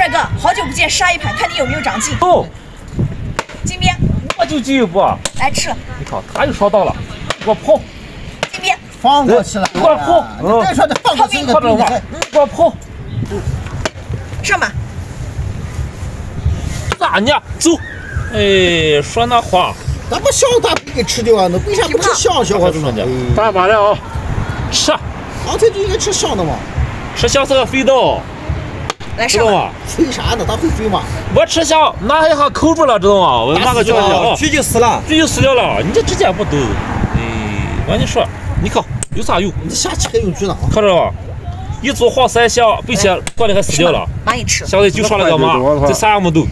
帅哥，好久不见，杀一盘，看你有没有长进。哦，金边，我就进一步。来吃了。你看，他又说到了，给我跑。金边，放过去了。给我跑。嗯，再说的放过去靠着我，给我跑。上吧。咋呢？走。哎，说那话。咱把小大饼给吃掉啊！那为啥不吃香小伙子呢？打麻了啊！吃。刚才就应该吃香的嘛。吃香是个肥皂。来上吧。飞啥呢？它会飞吗？我吃小拿一下扣住了，知道吗？我拿个脚啊，狙就死了，狙就死掉了。你这直接不抖。哎，我跟你说，你看有啥用？你下期还用狙呢？看着吧，一组黄三下，并且过来还死掉了。蚂蚁吃。现在就上了个嘛，这啥也没抖。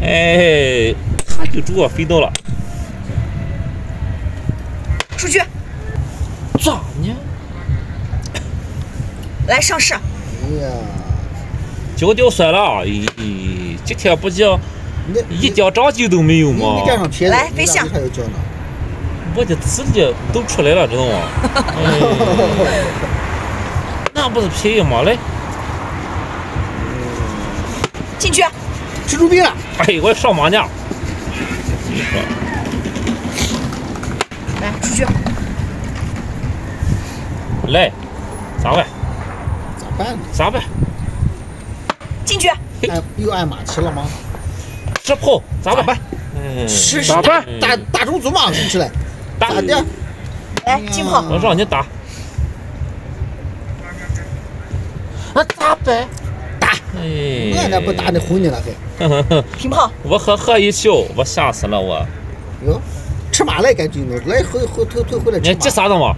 哎，他就主要飞到了。出去。咋呢？来上市。哎呀。脚掉摔了，咦，今天不叫一点长进都没有吗？来飞象。我的直接都出来了，知道吗？那不是便宜吗？来，进去。蜘蛛病了。哎，我上马呢。来，出去。来，咋办？咋办？咋办？进去。哎，又挨马骑了吗？这炮咋办？吃咋办？打打种族嘛，起来。打的。来进炮。我让你打。那咋办？打。哎。我那不打你哄你了还。平炮。我呵呵一笑，我吓死了我。哟，吃马来赶紧的，来回回退退回来吃马。你急啥子嘛？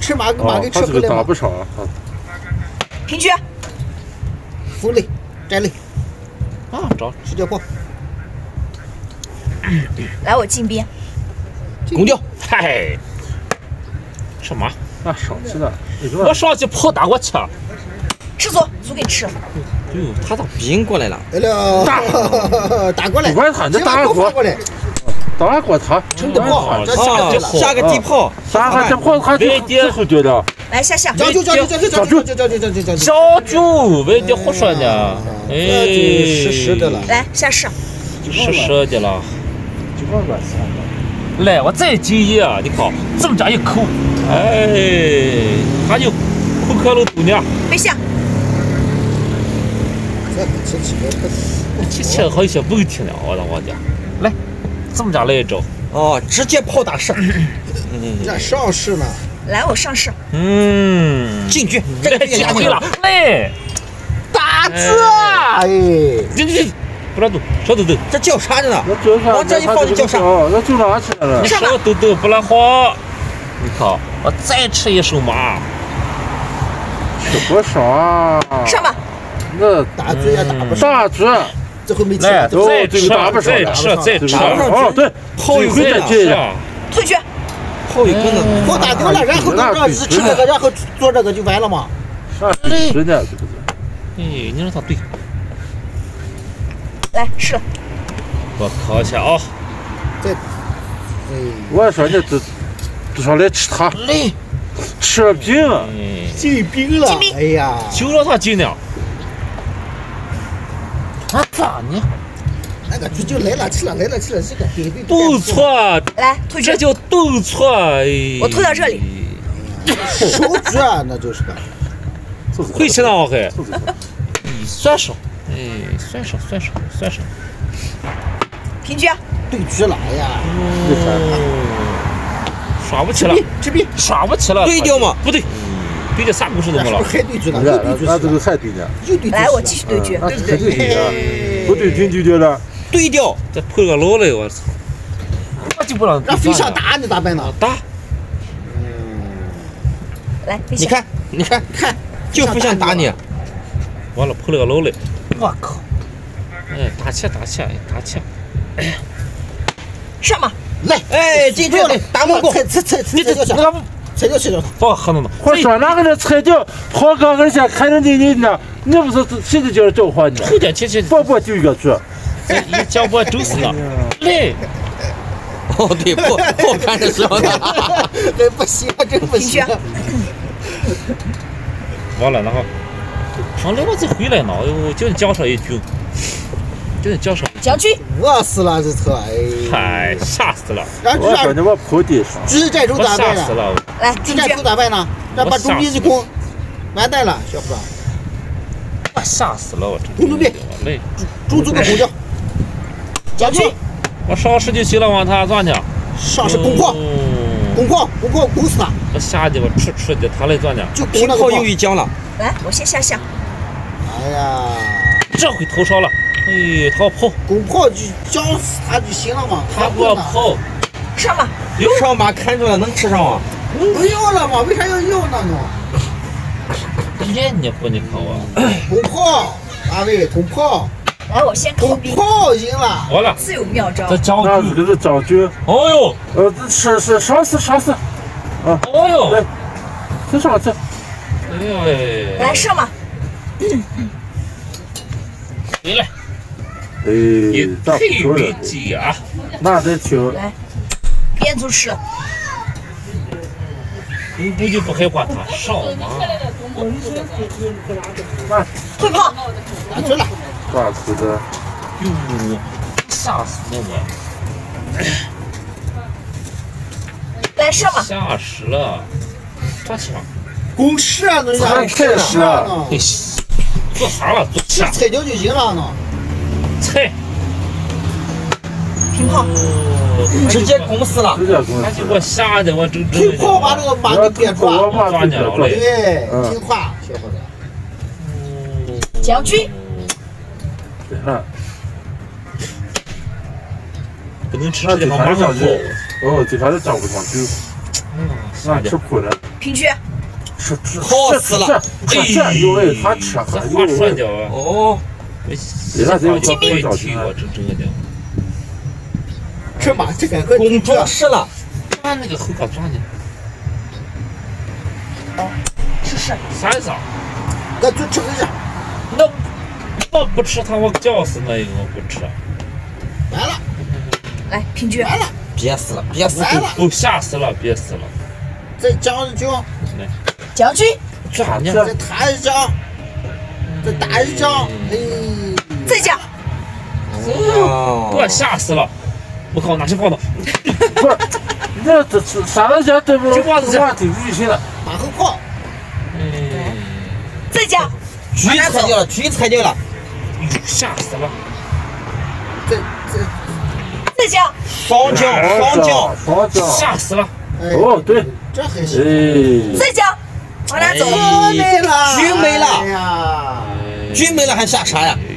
吃马跟马给吃回来嘛。打不少。平局。风雷，来里。啊，找直接矿。来，我进兵。公交，嗨。什么？那少吃的。我上去炮打过去。吃足，足给吃。哟，他咋兵过来了？打打过来。管他，你打二锅。打二锅他。真的炮，这下个地炮。下个地炮。啥？这炮快快最。来下下。将军将军将军将军将军将军将军。将军，别胡说呢。哎，实实的了。来下市。实实的了。就往这下。来，我再进一，你看这么着一扣，哎，他就扣克了头呢。飞下。这七七七七好些问题呢，我的我的。来，这么着来一招。哦，直接炮打市。嗯，那上市呢。来，我上市。嗯，进去，这个进去了。来，大字啊！哎，进进进，不拉动，小豆豆。这叫啥着呢？往这一放就叫啥？那就拿起来了。你小豆豆，不拉好。你看，我再吃一手嘛。吃不少啊。上吧。那大嘴也打不上。大嘴。这回没吃。来，再吃，再吃，再吃。哦，对，炮一回再接着。退去。炮一根子，炮打掉了，然后让让吃这个，然后做这个就完了嘛。啥对呢？这个是。哎，你让他对。来吃了。我烤一下啊！这，哎，我说你至至少来吃它。来，吃饼。进兵了。哎呀，就让他进呢。啊咋呢？那个猪就来了去了，来了去了，这个对对不错。来，退去。这叫都错。我退到这里。手指啊，那就是个。会吃呢，还。算少，哎，算少，算少，算少。平局。对局了，哎呀。耍不起了。这边耍不起了。对掉嘛？不对，对掉啥故事都没了。还对局呢？那这个还对呢。又对。来，我继续对局。对对对。不对局就掉了。对掉。这破个牢嘞，我操！那就不让。让飞象打你咋办呢？打。来，你看，你看，看，就不想打你。完了，破了个老嘞！我靠！哎，打起，打起，打起！上嘛！来，哎，进去了，打木工，踩踩踩踩脚下，踩脚下脚。放喝着呢。我说哪个人踩脚，跑哥跟前看着你你呢？你不是谁的叫叫唤呢？后点去去，波波就一个字，一叫波就是了。来。哦，对，破破看着时候呢，这不行，真不行。完了，然后上来我再回来呢，哎呦，叫你叫上一句，叫你叫上。一句，将军，饿死了这车，哎，嗨，吓死了，然后说你我铺地上，狙战术我咋办呢？吓死了，来，狙战术，咋办呢？这把中兵一攻，完蛋了，小伙子，我吓死了，我真公主病我累，中足个公交，将军，我上市就行了，往他钻去，上是攻破，嗯攻破，攻破，攻死他，我下去我吃吃的，他来钻去，就攻平炮那个炮。又一将了，来，我先下象，哎呀，这回头烧了，哎，他要跑，攻炮就将死他就行了嘛，他给我不呢？跑，上马，上把看住了，能吃上吗？不要了嘛，为啥要要呢呢？别你不你看我，攻炮，大卫，攻炮，来，我先靠攻兵，炮赢了，好了，自有妙招。这，将军，这个是将军，哦呦，呃，这是是上司上司，哦呦，来这上这，哎呦喂，来上马，回来，哎你，这忒没不错了！那得听，来，边组吃，你不就不害怕他上吗？那会炮，打去了，挂死的，哟，吓死了。我，来上吧，吓死了！抓枪！攻势啊，那太开始了呢哎，做啥了？做啥？是踩掉就行了呢。菜！平炮，哦直接攻死了。直接公司他给，我吓得我整整平炮把这个马给憋住了，对，嗯听话，小伙子。将军，对啊，不能吃那这这还是将个马上跑军。，哦，这还是将不将军，那吃苦了，平局，吃吃好死了吃吃吃，因为他吃这还话说有掉啊！哦，这他只有这个个的，这马这个和攻中士了。他那个后脚撞的试试，三伤，那就吃一下，那我不吃他，我叫死那一个我不吃，完了。来平局，完了。憋死了，憋死完了，哦吓死了，憋死了！再将就将军，咋呢？再弹一张，再打一张，哎，再讲，给哦我吓死了！我靠，哪去放的？不是，那这这啥人家对不？这袜子这话挺预期的，马后炮，哎，再讲，狙踩掉了，狙踩掉了。吓死了！再再，再讲，双将，双将，双将，吓死了！哎，哦对，这还行，哎，再讲，往哪走？了，军没了哎呀，狙没了还下啥呀？哎